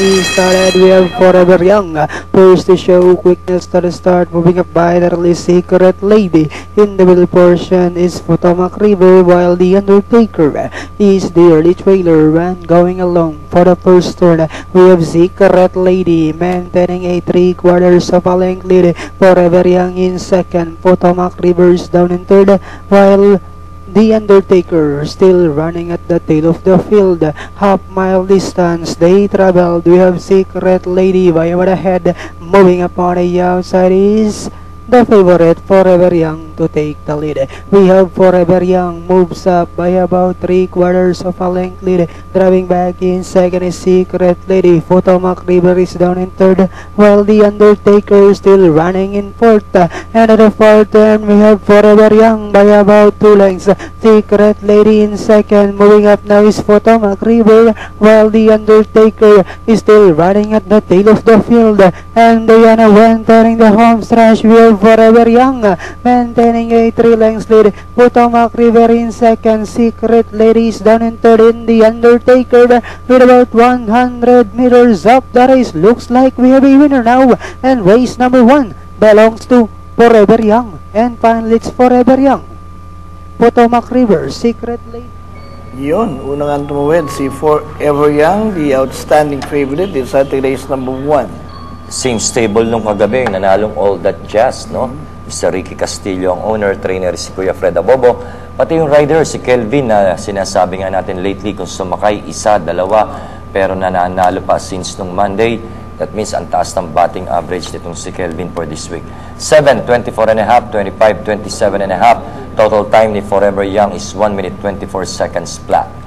we started we have Forever Young first to show quickness to the start moving up by the early Secret Lady in the middle portion is Potomac River while the Undertaker is the early trailer and going along for the first turn we have Secret Lady maintaining a three quarters of a length lead Forever Young in second Potomac River is down in third while The Undertaker still running at the tail of the field. Half mile distance they traveled. We have Secret Lady by ahead. Moving upon the outside is the favorite Forever Young to take the lead. We have Forever Young moves up by about three quarters of a length lead. Driving back in second is Secret Lady. Potomac River is down in third while the Undertaker is still running in fourth. And at the far turn we have Forever Young by about two lengths. Secret Lady in second. Moving up now is Potomac River while the Undertaker is still running at the tail of the field. And Diana entering the home stretch. We have Forever Young maintaining a three lengths lead. Potomac River in second. Secret Lady is down in third. In the Undertaker with about 100 meters up the race. Looks like we have a winner now. And race number one belongs to Forever Young. And finally, it's Forever Young. Potomac River, Secret Lady. Yun, unang ang tumuwid, si Forever Young, the outstanding favorite in ating race number one. Same stable nung kagabi, nanalong all that jazz, no? Mr. Ricky Castillo, ang owner, trainer si Kuya Fred Abobo. Pati yung rider, si Kelvin, na sinasabi nga natin lately kung sumakay, isa, dalawa, pero nananalo pa since nung Monday. That means ang taas ng batting average nitong si Kelvin for this week. 7, 24 and a half, 25, 27 and a half. Total time ni Forever Young is 1 minute 24 seconds flat.